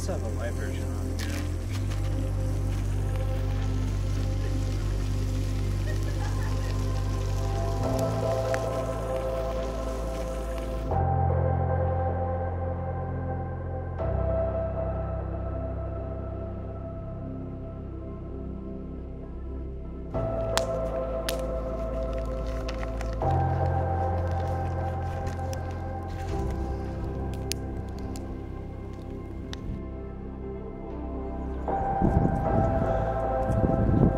also have a light version on here. なるほど。